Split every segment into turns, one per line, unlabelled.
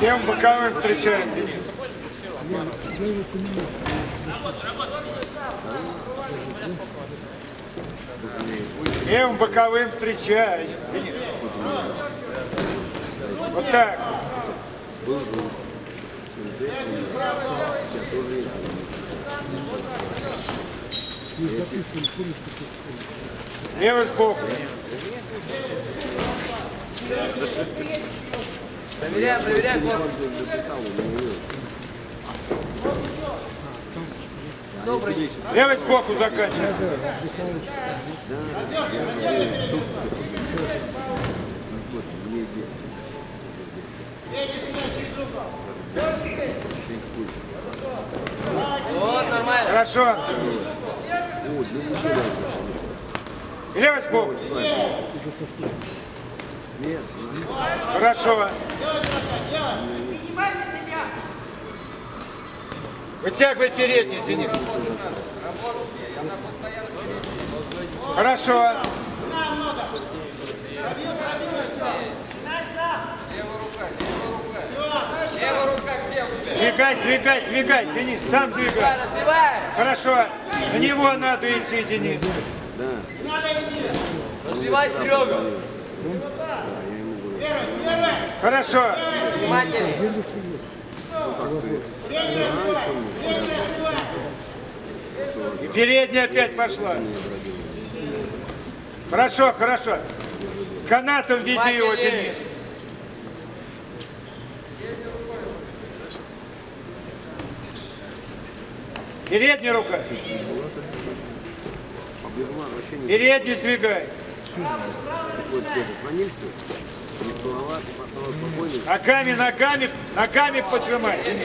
Левым боковым встречаем, Денис. Левым боковым встречай. Вот так. Левый сбоку.
Проверяем, проверяем.
Левый сбоку заканчивай.
Вот, нормально.
Хорошо. Левый сбоку. Хорошо. Вытягивай передний, Денис. Хорошо. Двигай, двигай, двигай, Денис, сам двигай. Хорошо. На него надо идти, Денис.
Разбивай Серега.
Хорошо. И передняя опять пошла. Хорошо, хорошо. Канатом веди его. Денис. Передняя рука.
Оберма вообще не вот где-то. Звонили, что ли? Потом спокойно.
Ногами, ногами, ногами поджимай.
Я не.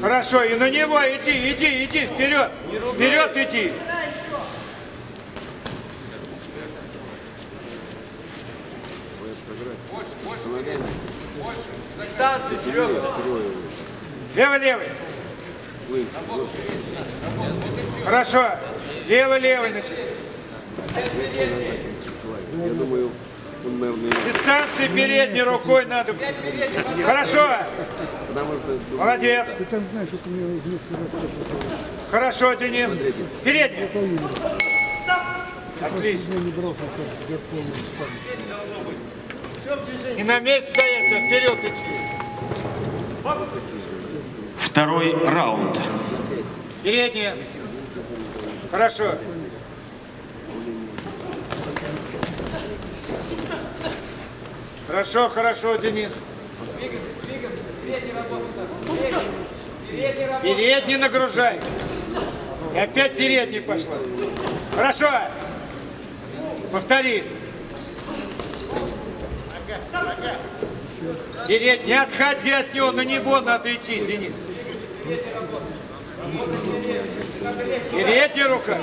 Хорошо, и на него иди, иди, иди, вперед. Вперед иди.
Дистанция, Серега.
Левый, левый. Хорошо. Левый, левый.
Я думаю, он, наверное,
Дистанции передней рукой надо. Хорошо. Молодец. Хорошо, Денис. Передний. Отлично. И на месте стоять, а вперед идти.
Второй раунд.
Передняя. Хорошо. Хорошо, хорошо, Денис. Передний нагружай. И опять передний пошла. Хорошо. Повтори. Передний. Не отходи от него, на него надо идти, Денис. Передняя рука.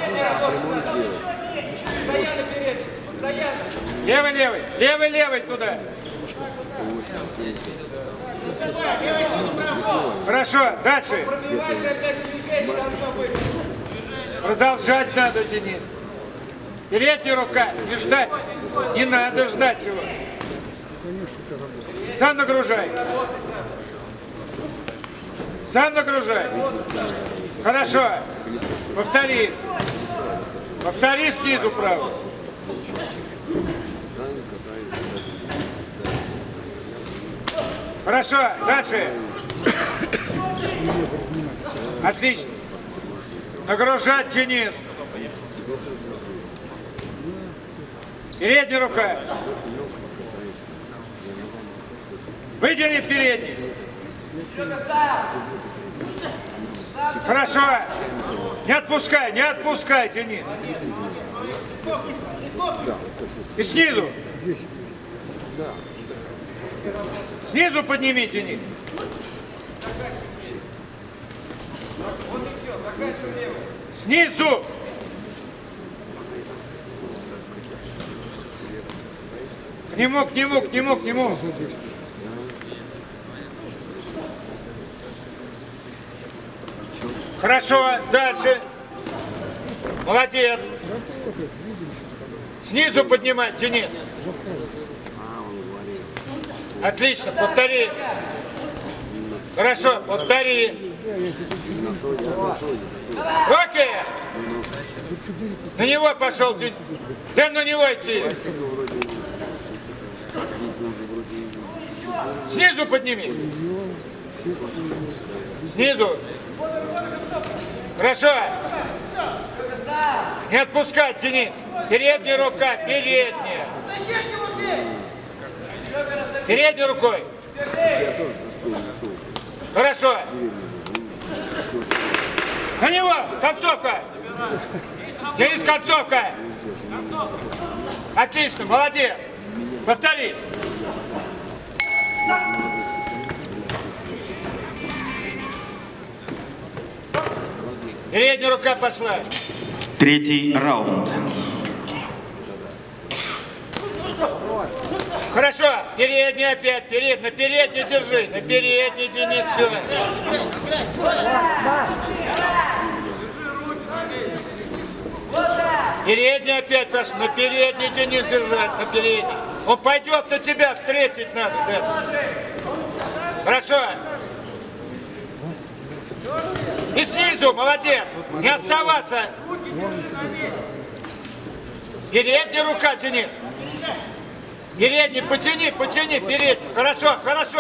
Левый, левый, левый, левый туда. Хорошо, дальше. Продолжать надо, Денис. Передняя рука, не ждать. Не надо ждать его. Сам нагружай. Сам нагружай. Хорошо. Повтори. Повтори снизу правую. Хорошо, дальше. Отлично. Нагружать Денис. Передняя рука. Выдели передний. Хорошо. Не отпускай, не отпускай, Денис. И снизу. Снизу подними, Денис. Снизу. К нему, к нему, к нему, к нему. Хорошо, дальше. Молодец. Снизу поднимать, Денис. Отлично, повтори. Хорошо, повтори. Руки! На него пошел. Да на него идти. Снизу подними. Снизу. Хорошо. Не отпускать, тяни. Передняя рука, передняя. Передней рукой. Хорошо. На него! Концовка! Денис, концовка! Отлично, молодец! Повтори! Передняя рука пошла.
Третий раунд.
Хорошо, передний опять, перед, на передний держи, на передний Денис, все. Передний опять пошел, на передний Денис держать, на передний. Он пойдет на тебя, встретить надо, да. Хорошо. И снизу, молодец, не оставаться. Передняя рука, Денис. Передний, потяни, потяни, передний. Хорошо, хорошо.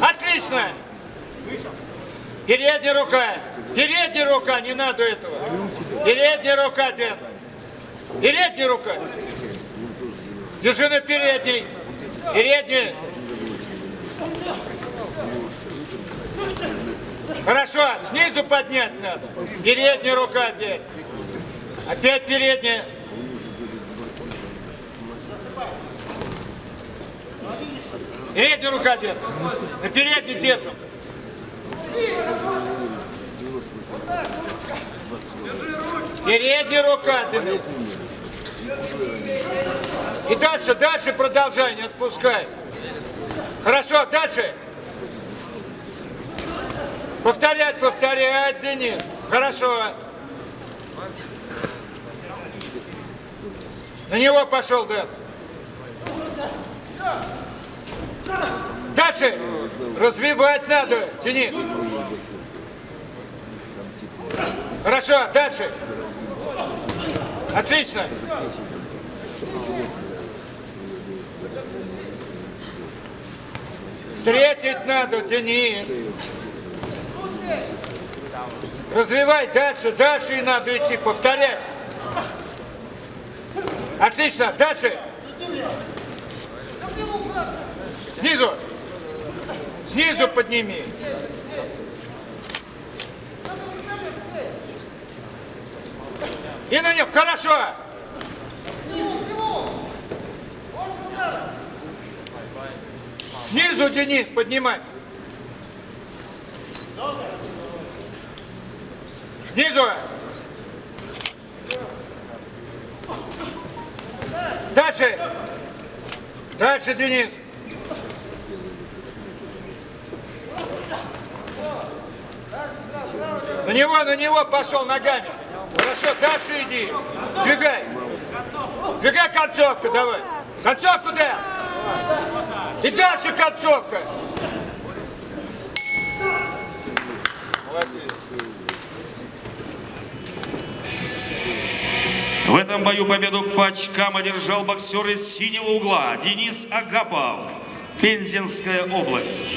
Отлично. Передняя рука. Передняя рука, не надо этого. Передняя рука, Дэн. Передняя рука. Держи на передней. Передний. Хорошо, снизу поднять надо. Передняя рука опять. Опять передняя. Передняя рука держит. На передней держим. Передняя рука. ты- И дальше, дальше продолжай, не отпускай. Хорошо, дальше. Повторять, повторять, Денис. Хорошо. На него пошел, Дэн. Дальше. Развивать надо, Денис. Хорошо, дальше. Отлично. Встретить надо, Денис. Развивай дальше, дальше и надо идти, повторять. Отлично, дальше. Снизу. Снизу подними. И на нем, хорошо. Снизу, Денис, поднимать. Снизу. Дальше. Дальше, Денис. На него, на него пошел ногами. Хорошо, дальше иди. Двигай. Двигай концовку, давай. Концовку, да. И дальше концовка.
В этом бою победу по очкам одержал боксер из синего угла Денис Агапов, Пензенская область.